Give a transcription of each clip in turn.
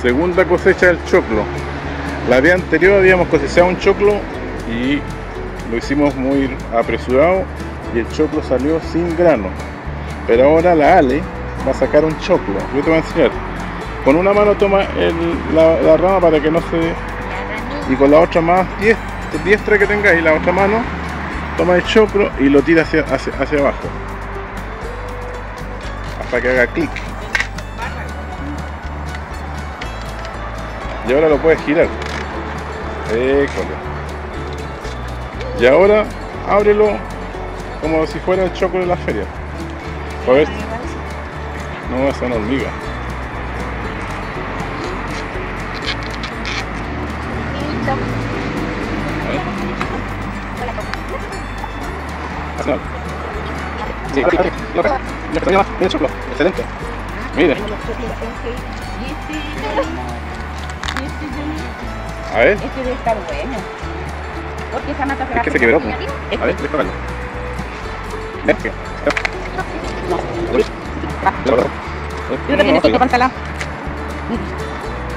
Segunda cosecha del choclo. La vez anterior habíamos cosechado un choclo y lo hicimos muy apresurado y el choclo salió sin grano. Pero ahora la Ale va a sacar un choclo. Yo te voy a enseñar. Con una mano toma la, rama para que no se... Y con la otra más dies- diestra que tengáis, la otra mano, toma el choclo y lo tira hacia, hacia abajo. Hasta que haga clic. Y ahora lo puedes girar. École. Y ahora ábrelo como si fuera el choclo de la feria. A ver. No, esa es una hormiga. Hazlo. Sí, claro, claro. A ver. Este debe estar bueno. Porque esa mata Es que se quebró. pues. A ver, déjalo. Que- No. Yo creo que necesito pantalón.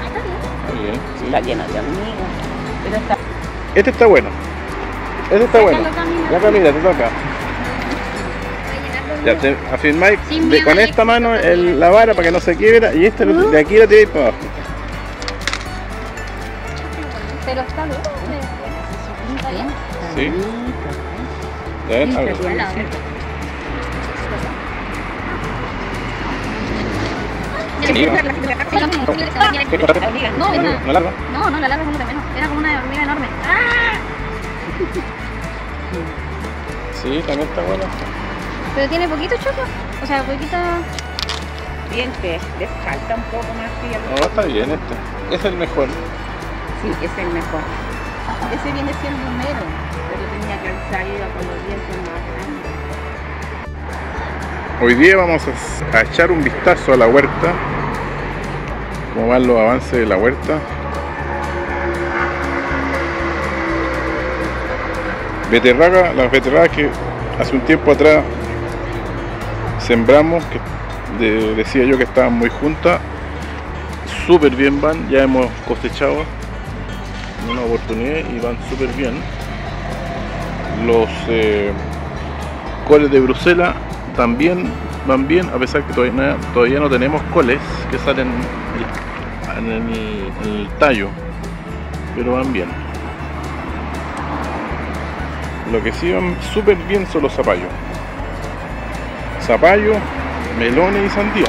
Está bien, sí. Está lleno de hormigas. Pero está. Este está bueno. Este está bueno. Ya Camila, te toca. Ya te afirmáis de- con esta mano el- la vara para que no se quiebra y este de aquí la tiráis para abajo. Pero está duro. Está bien. Sí. Ven, ábrelo. No, No, no larga. no, no, la larga es mucho menos. Era como una hormiga enorme. ¡Ah! Sí, también está bueno. Pero tiene poquito choco. O sea, poquito. Dientes. Le falta un poco más. No, está bien este. Es el mejor. Sí, ese es el mejor. Ese viene siendo un mero. Pero tenía que haber salido con los dientes más grandes. Hoy día vamos a, a echar un vistazo a la huerta. Cómo van los avances de la huerta. Beterraga, las beterragas que hace un tiempo atrás sembramos, que de- decía yo que estaban muy juntas, súper bien van, ya hemos cosechado una oportunidad y van súper bien. Los eh, coles de Bruselas también van bien, a pesar que todavía todavía no tenemos coles que salen en el, en el tallo, pero van bien. Lo que sí van súper bien son los zapallos. Zapallo, melones y sandía.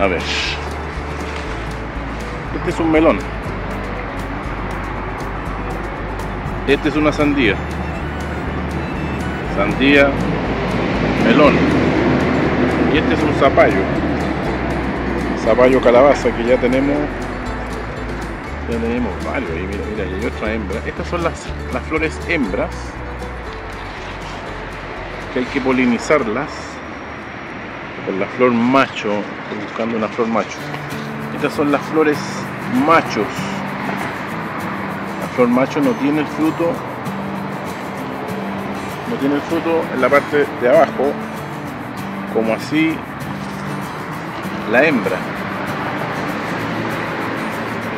A ver. Este es un melón. Este es una sandía. Sandía, melón. Y este es un zapallo. Zapallo calabaza que ya tenemos. Ya tenemos varios. ahí, mira, mira, y hay otra hembra. Estas son las, las flores hembras. Que hay que polinizarlas. Con la flor macho. Estoy buscando una flor macho. Estas son las flores machos. La flor macho no tiene el fruto. No tiene el fruto en la parte de abajo. Como así la hembra.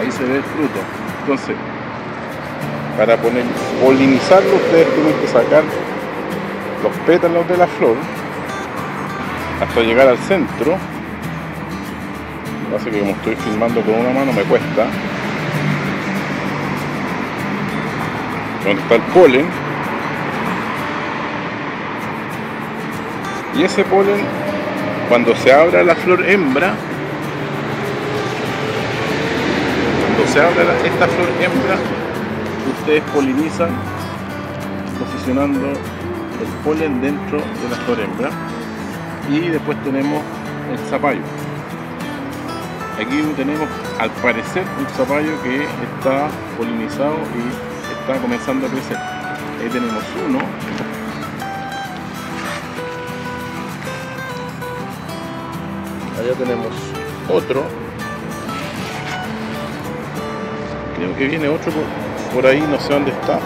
Ahí se ve el fruto. Entonces, para poner, polinizarlo, ustedes tienen que sacar los pétalos de la flor hasta llegar al centro. Lo que como estoy filmando con una mano me cuesta. Donde está el polen. Y ese polen, cuando se abra la flor hembra, cuando se abra esta flor hembra, ustedes polinizan posicionando el polen dentro de la flor hembra. Y después tenemos el zapallo. Aquí tenemos al parecer un zapallo que está polinizado y está comenzando a crecer. Ahí tenemos uno. Allá tenemos otro. Creo que viene otro por, por ahí, no sé dónde está.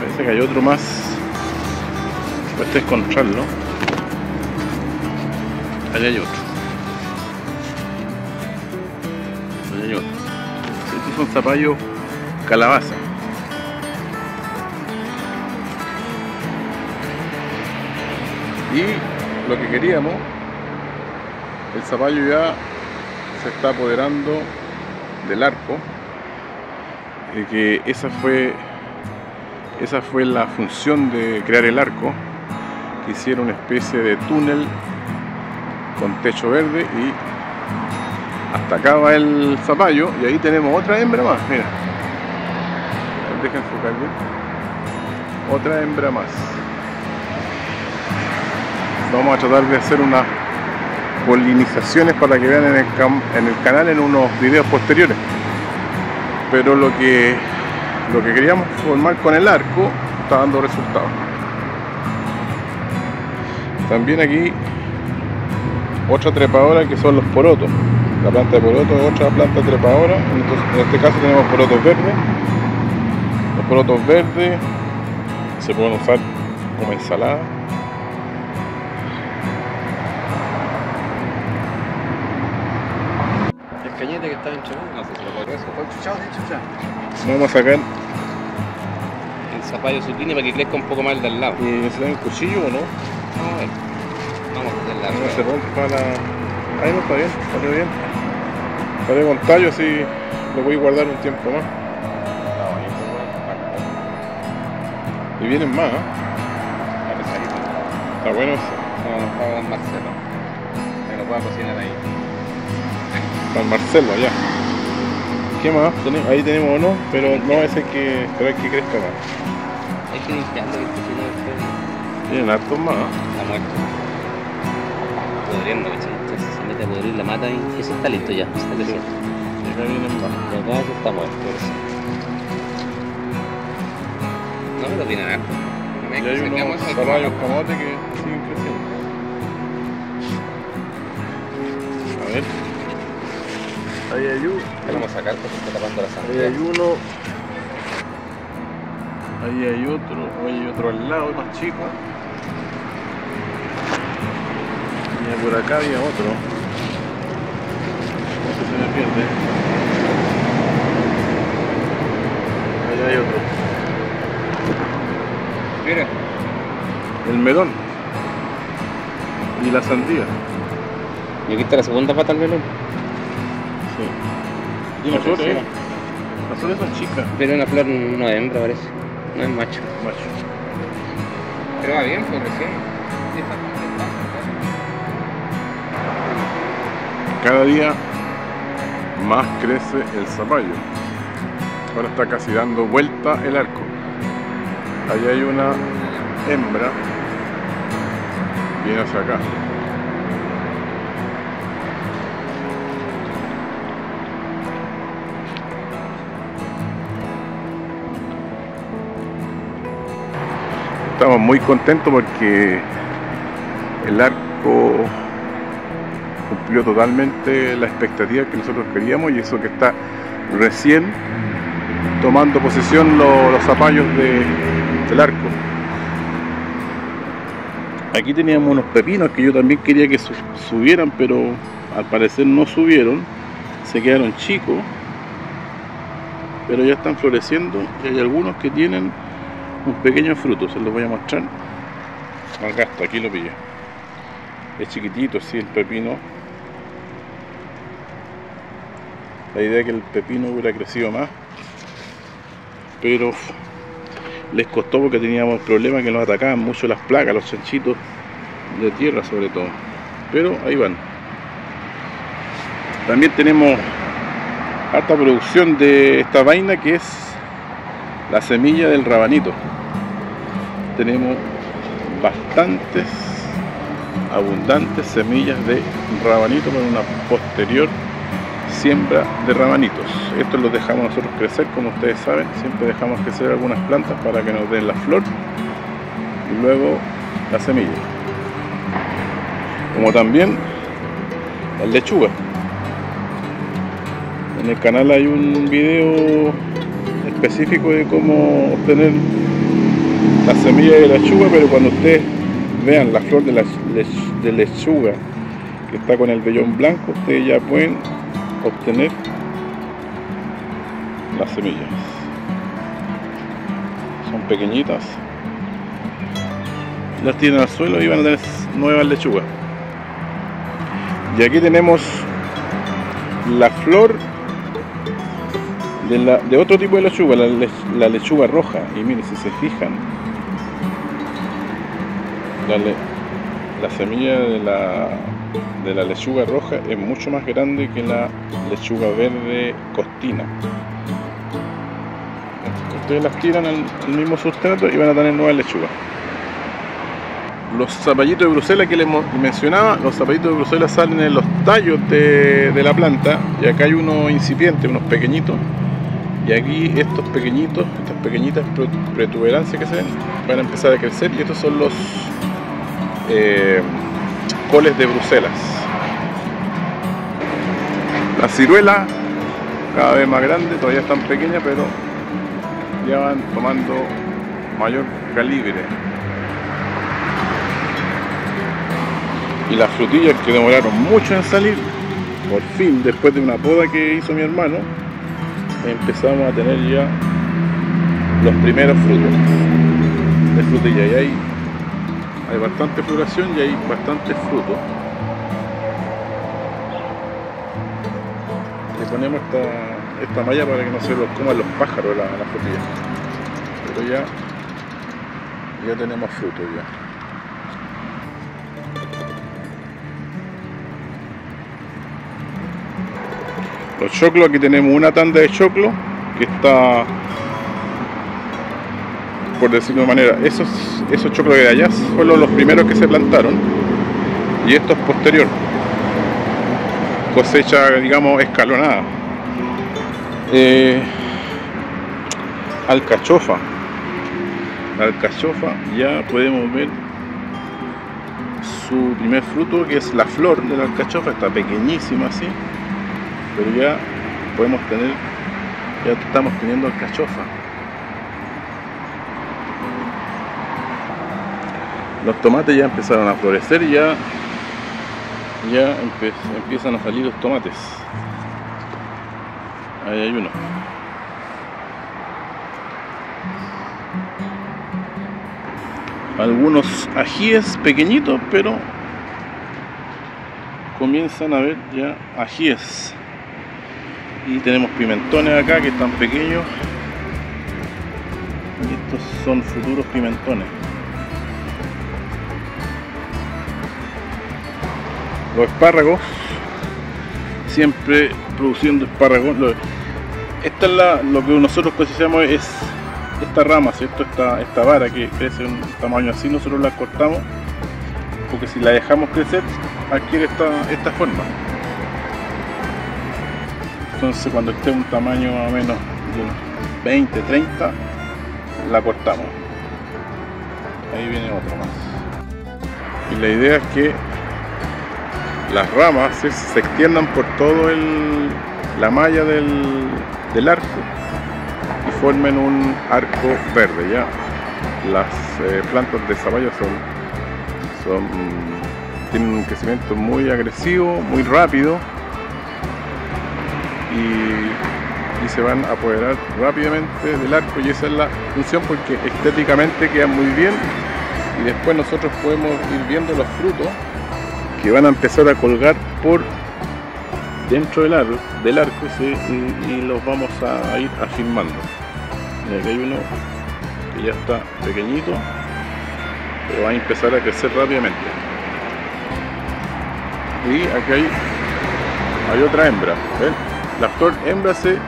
Parece que hay otro más. Cuesta encontrarlo. Allá hay otro. Estos son zapallos calabaza. Y lo que queríamos, el zapallo ya se está apoderando del arco. Y que esa fue esa fue la función de crear el arco, que hicieron una especie de túnel con techo verde y hasta acá va el zapallo y ahí tenemos otra hembra más, mira. Deja enfocar bien. Otra hembra más. Vamos a tratar de hacer unas polinizaciones para que vean en el, canal en unos videos posteriores. Pero lo que lo que queríamos formar con el arco está dando resultados. También aquí otra trepadora que son los porotos. La planta de poroto es otra planta trepadora. Entonces, en este caso tenemos porotos verdes. Los porotos verdes se pueden usar como ensalada. El cañete que está dentro, no sé si lo podría hacer. De. Vamos a sacar El zapallo supine para que crezca un poco más el del lado. y necesitamos un cuchillo o no. Vamos a ver. Vamos a hacer la No se prueba. rompa la. Ahí no está bien, salió bien. Salió con tallo así lo voy a guardar un tiempo más. Está bonito. Y vienen más, ¿eh? Está bueno eso. No, nos vamos dar Marcelo. Que lo pueda cocinar ahí. Para Marcelo allá. ¿Qué más? Ahí tenemos uno, pero no ese que esperar que crezca más. Hay que limpiarlo, que si no Tienen hartos más. ¿eh? está muerto. Podriendo, ¿cachai? A podrir la mata y eso está listo ya, está creciendo. Y acá vienen eso está muerto. No, pero tienen harto. No me Y hay unos eso, zapallos camote que siguen creciendo. A ver. Ahí hay uno. Vamos a sacar porque está tapando la Ahí sangre. hay uno. Ahí hay otro. Ahí hay otro al lado, más chico. Y por acá había otro. Se me pierde. Ahí hay otro. Mira, El melón. Y la sandía. y aquí está la segunda pata del melón. Sí. Tiene flores, ¿eh? Las flores son chicas. Pero una flor no es hembra, parece. No es macho. Macho. Pero va bien, pues recién. Cada día más crece el zapallo. Ahora está casi dando vuelta el arco. Allá hay una hembra. Viene hacia acá. Estamos muy contentos porque el arco totalmente la expectativa que nosotros queríamos y eso que está recién tomando posesión lo- los zapallos de- del arco. Aquí teníamos unos pepinos que yo también quería que su- subieran, pero al parecer no subieron, se quedaron chicos, pero ya están floreciendo y hay algunos que tienen un pequeño fruto, se los voy a mostrar. Acá está, aquí lo pillé. Es chiquitito, sí, el pepino. La idea es que el pepino hubiera crecido más. Pero les costó porque teníamos problemas que nos atacaban mucho las plagas, los chanchitos de tierra sobre todo. Pero ahí van. También tenemos harta producción de esta vaina que es la semilla del rabanito. Tenemos bastantes abundantes semillas de rabanito para una posterior siembra de rabanitos. Estos los dejamos nosotros crecer, como ustedes saben, siempre dejamos crecer algunas plantas para que nos den la flor y luego la semilla. Como también la lechuga. En el canal hay un video específico de cómo obtener la semilla de lechuga, pero cuando ustedes vean la flor de la de lechuga que está con el vellón blanco, ustedes ya pueden obtener las semillas. Son pequeñitas. Las tiran al suelo y van a tener nuevas lechugas. Y aquí tenemos la flor de, la- de otro tipo de lechuga, la, le- la lechuga roja. Y miren, si se fijan, la, la semilla de la, de la lechuga roja es mucho más grande que la lechuga verde costina. Ustedes las tiran al, mismo sustrato y van a tener nuevas lechugas. Los zapallitos de Bruselas que les mencionaba, los zapallitos de Bruselas salen en los tallos de, la planta y acá hay unos incipientes, unos pequeñitos y aquí estos pequeñitos, estas pequeñitas pro- protuberancias que se ven van a empezar a crecer y estos son los eh, coles de Bruselas. La ciruela cada vez más grande, todavía están pequeñas pero ya van tomando mayor calibre. Y las frutillas que demoraron mucho en salir, por fin, después de una poda que hizo mi hermano, empezamos a tener ya los primeros frutos de frutilla. Y hay, hay bastante floración y hay bastante fruto. Le ponemos esta, esta malla para que no se los coman los pájaros la, la frutilla. Pero ya, ya tenemos fruto ya. Los choclos, aquí tenemos una tanda de choclo que está, por decirlo de manera, esos, esos choclos de allá fueron los primeros que se plantaron y esto es posterior. Cosecha, digamos, escalonada. Eh, alcachofa. Alcachofa ya podemos ver su primer fruto que es la flor de la alcachofa, está pequeñísima así pero ya podemos tener, ya estamos teniendo alcachofa. Los tomates ya empezaron a florecer y ya, ya empiezan a salir los tomates. Ahí hay uno. Algunos ajíes pequeñitos, pero comienzan a ver ya ajíes y tenemos pimentones acá que están pequeños y estos son futuros pimentones los espárragos siempre produciendo espárragos. Esta es la, lo que nosotros cosechamos es esta rama cierto esta, esta vara que crece un tamaño así nosotros la cortamos porque si la dejamos crecer adquiere esta, esta forma. Entonces cuando esté un tamaño más menos de unos 20, 30 la cortamos. Ahí viene otro más. Y la idea es que las ramas se, extiendan por todo el, la malla del, del arco y formen un arco verde ya. Las eh, plantas de zapallo son, son tienen un crecimiento muy agresivo muy rápido y, y se van a apoderar rápidamente del arco y esa es la función porque estéticamente quedan muy bien y después nosotros podemos ir viendo los frutos que van a empezar a colgar por dentro del arco, del arco y, los vamos a ir afirmando. Y aquí hay uno que ya está pequeñito, pero va a empezar a crecer rápidamente. Y aquí hay, hay otra hembra. La flor hembra se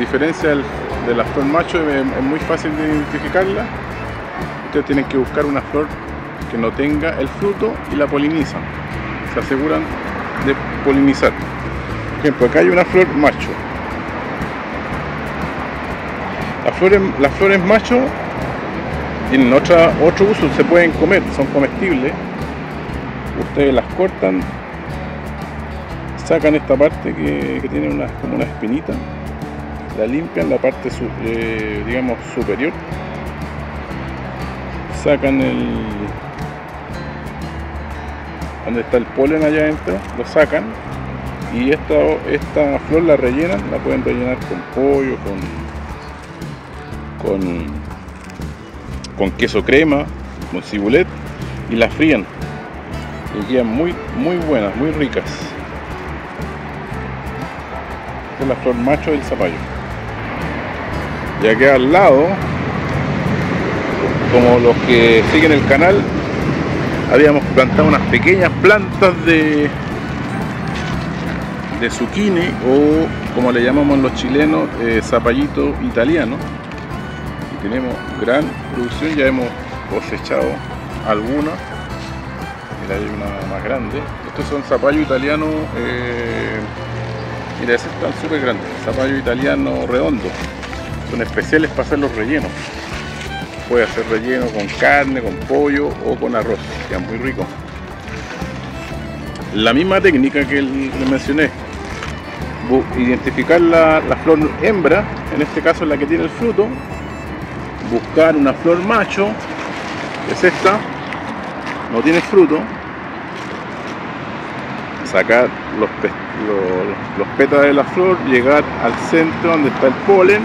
diferencia del- de la flor macho, es, es muy fácil de identificarla. Ustedes tienen que buscar una flor que no tenga el fruto y la polinizan. Se aseguran de polinizar. Por ejemplo, acá hay una flor macho. Las flores, las flores macho tienen otra, otro uso, se pueden comer, son comestibles. Ustedes las cortan, sacan esta parte que, tiene una, como una espinita, la limpian, la parte eh, digamos superior, sacan el, donde está el polen allá adentro, lo sacan y esta, esta flor la rellenan, la pueden rellenar con pollo, con, con, con queso crema, con cibulet y la frían. Y quedan muy, muy buenas, muy ricas. Esta es la flor macho del zapallo. Y aquí al lado, como los que siguen el canal, habíamos plantado unas pequeñas plantas de de zucchini o como le llamamos los chilenos eh, zapallito italiano. Y tenemos gran producción ya hemos cosechado algunas mira hay una más grande. Estos son zapallo italiano eh, mira estos están súper grandes zapallo italiano redondo. Son especiales para hacer los rellenos puede hacer relleno con carne, con pollo o con arroz, quedan muy rico. La misma técnica que le mencioné, identificar la, la, flor hembra, en este caso la que tiene el fruto, buscar una flor macho, que es esta, no tiene fruto, sacar los, los, los pétalos de la flor, llegar al centro donde está el polen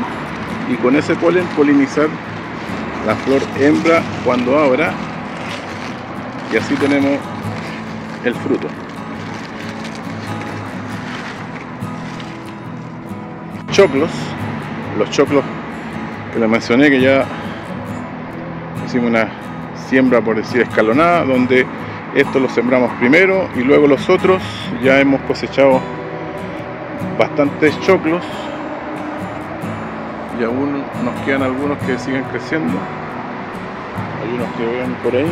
y con ese polen polinizar la flor hembra cuando abra. Y así tenemos el fruto. Choclos, los choclos que les mencioné que ya hicimos una siembra por decir escalonada donde esto lo sembramos primero y luego los otros. Ya hemos cosechado bastantes choclos y aún nos quedan algunos que siguen creciendo. Hay unos que ven por ahí.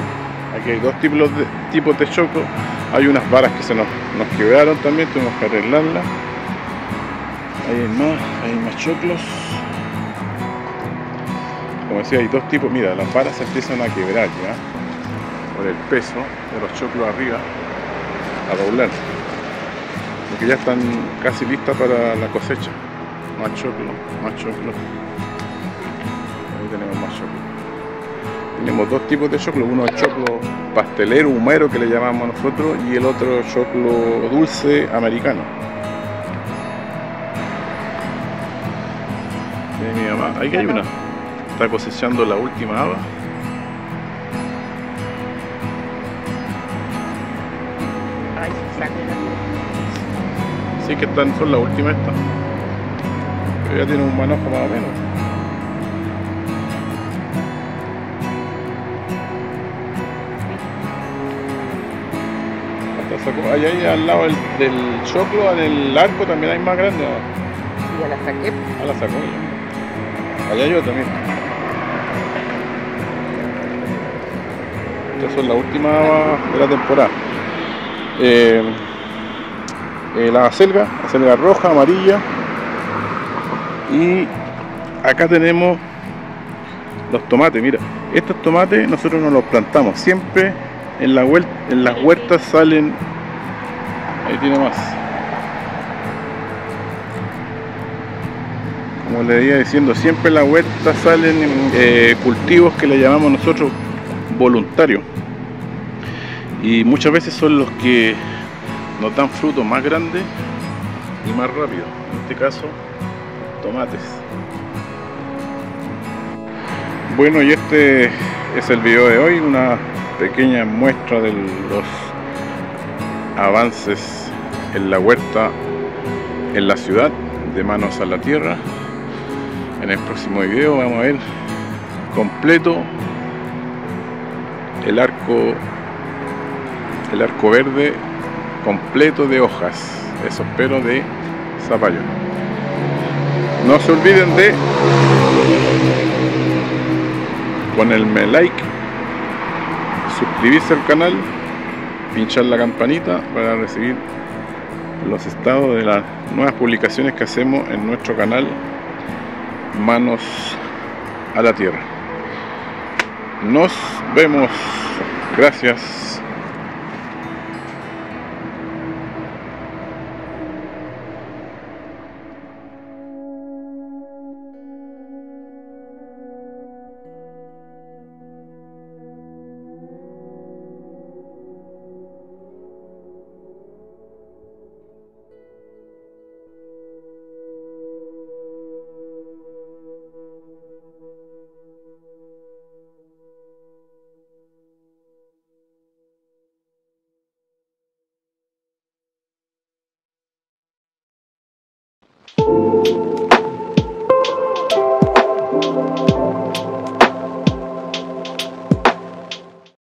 Aquí hay dos tipos de, tipos de choclo hay unas varas que se nos, nos quebraron también tuvimos que arreglarlas. Hay más hay más choclos. Como decía hay dos tipos. Mira las varas se empiezan a quebrar ya por el peso de los choclos arriba a doblar. Porque ya están casi listas para la cosecha más choclo, más choclo. Ahí tenemos más choclo. Tenemos dos tipos de choclo, uno es choclo pastelero, humero que le llamamos nosotros, y el otro choclo dulce americano. Ahí mi mamá, ahí que hay una. Está cosechando la última haba. La Sí que están, son las últimas estas. Pero ya tiene un manojo más o menos. Hasta sacó, ahí, al lado del, del choclo, en el arco también hay más grande. ¿no? Ya la saqué. Ah, la sacó ya. Allá hay otra, mira. Estas son las últimas de la temporada. Eh, eh, la acelga, acelga roja, amarilla. Y acá tenemos los tomates, mira. Estos tomates nosotros no los plantamos. Siempre en, la en las huertas salen... Ahí tiene más. como le iba diciendo, siempre en la huerta salen eh, cultivos que le llamamos nosotros voluntarios. Y muchas veces son los que nos dan frutos más grandes y más rápido. En este caso, tomates. Bueno, y este es el video de hoy, una pequeña muestra de los avances en la huerta en la ciudad de manos a la tierra. En el próximo video vamos a ver completo el arco el arco verde completo de hojas. Eso espero de zapallo. No se olviden de ponerme like, suscribirse al canal, pinchar la campanita para recibir los estados de las nuevas publicaciones que hacemos en nuestro canal Manos a la Tierra. Nos vemos. Gracias.